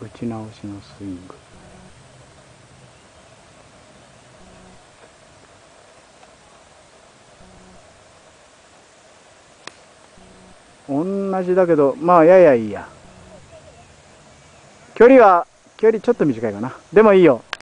打ち直しのスイング。同じだけどまあややいいや。距離は距離ちょっと短いかな。でもいいよ。